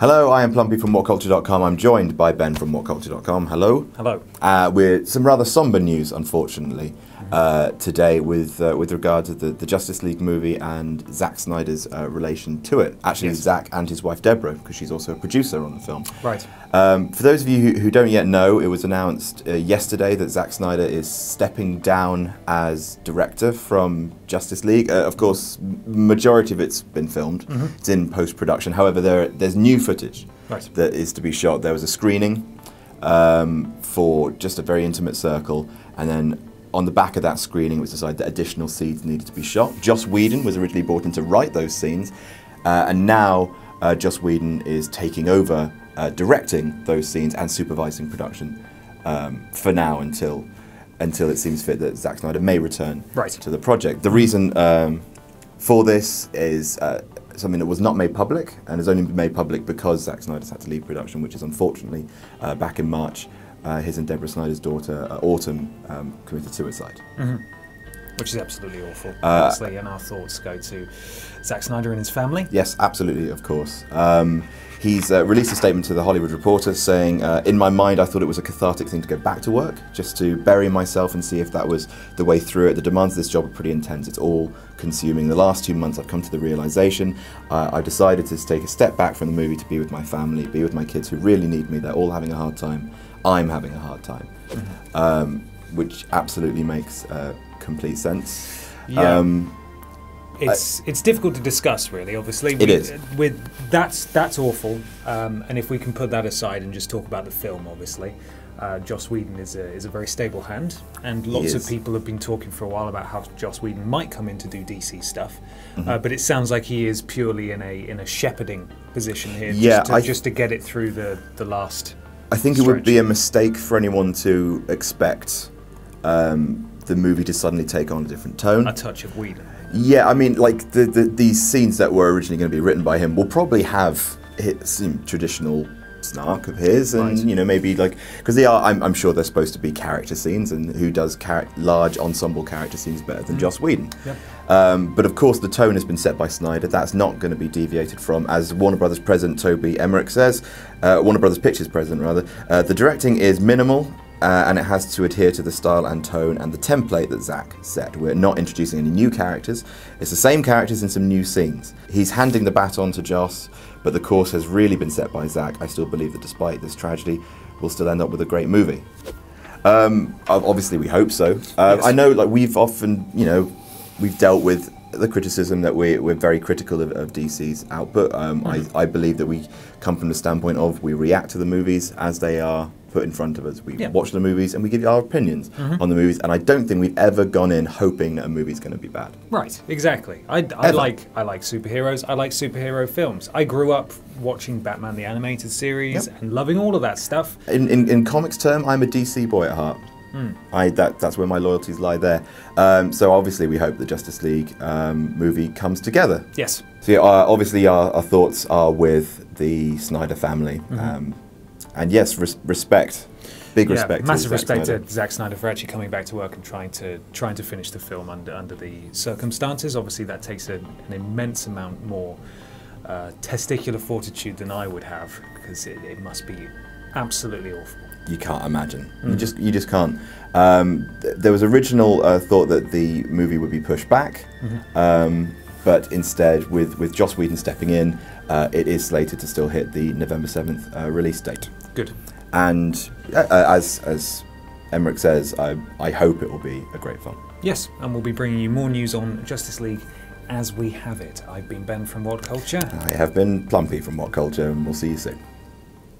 Hello, I am Plumpy from WhatCulture.com. I'm joined by Ben from WhatCulture.com. Hello. Hello. Uh, we're some rather somber news, unfortunately, uh, today with uh, with regard to the, the Justice League movie and Zack Snyder's uh, relation to it. Actually, Yes. Zack and his wife Deborah, because she's also a producer on the film. Right. Um, for those of you who, who don't yet know, it was announced uh, yesterday that Zack Snyder is stepping down as director from Justice League. Uh, of course, majority of it's been filmed. It's in post production. However, there there's new footage that is to be shot. There was a screening um, for just a very intimate circle, and then. On the back of that screening, it was decided that additional scenes needed to be shot. Joss Whedon was originally brought in to write those scenes, uh, and now uh, Joss Whedon is taking over uh, directing those scenes and supervising production um, for now until until it seems fit that Zack Snyder may return Right. to the project. The reason um, for this is uh, something that was not made public and has only been made public because Zack Snyder's had to leave production, which is unfortunately uh, back in March. Uh, his and Deborah Snyder's daughter, uh, Autumn, um, committed suicide. Which is absolutely awful, Uh, and our thoughts go to Zack Snyder and his family. Yes, absolutely, of course. Um, he's uh, released a statement to the Hollywood Reporter saying, uh, In my mind, I thought it was a cathartic thing to go back to work, just to bury myself and see if that was the way through it. The demands of this job are pretty intense. It's all consuming. The last two months, I've come to the realization uh, I decided to take a step back from the movie to be with my family, be with my kids who really need me. They're all having a hard time. I'm having a hard time. Um, which absolutely makes uh, complete sense. Yeah. Um, It's it's difficult to discuss, really. Obviously, It is. With that's that's awful, um, and if we can put that aside and just talk about the film, obviously, uh, Joss Whedon is a is a very stable hand, and lots of people have been talking for a while about how Joss Whedon might come in to do DC stuff, Mm-hmm. uh, but it sounds like he is purely in a in a shepherding position here, Yeah, just to, I- just to get it through the the last. I think it would be a mistake for anyone to expect um, the movie to suddenly take on a different tone. A touch of Whedon. Yeah, I mean, like the, the these scenes that were originally going to be written by him will probably have his, some traditional snark of his, and Right. you know maybe like because they are. I'm, I'm sure they're supposed to be character scenes, and who does char- large ensemble character scenes better than Joss Whedon? Yep. Um, but of course, the tone has been set by Snyder. That's not going to be deviated from. As Warner Brothers president Toby Emmerich says, uh, Warner Brothers Pictures president rather, uh, the directing is minimal. Uh, and it has to adhere to the style and tone and the template that Zack set. We're not introducing any new characters. It's the same characters in some new scenes. He's handing the baton to Joss, but the course has really been set by Zack. I still believe that despite this tragedy, we'll still end up with a great movie. Um, obviously, we hope so. Uh, Yes. I know, like we've often, you know, we've dealt with the criticism that we, we're very critical of, of DC's output. Um, I, I believe that we come from the standpoint of we react to the movies as they are put in front of us. We Yeah. watch the movies and we give you our opinions on the movies. And I don't think we've ever gone in hoping that a movie's going to be bad. Right, exactly. I, I like I like superheroes. I like superhero films. I grew up watching Batman the animated series Yep. and loving all of that stuff. In, in, in comics term, I'm a DC boy at heart. I that that's where my loyalties lie there. Um, so obviously, we hope the Justice League um, movie comes together. Yes. So yeah, uh, obviously, our, our thoughts are with the Snyder family, um, and yes, res- respect, big Yeah, respect. massive Zack respect Snyder. to Zack Snyder for actually coming back to work and trying to trying to finish the film under under the circumstances. Obviously, that takes a, an immense amount more uh, testicular fortitude than I would have because it, it must be absolutely awful. You can't imagine. You just you just can't. Um, th- there was original uh, thought that the movie would be pushed back, um, but instead, with with Joss Whedon stepping in, uh, it is slated to still hit the November seventh uh, release date. Good. And uh, uh, as as Emmerich says, I I hope it will be a great film. Yes, and we'll be bringing you more news on Justice League as we have it. I've been Ben from What Culture. I have been Plumpy from What Culture, and we'll see you soon.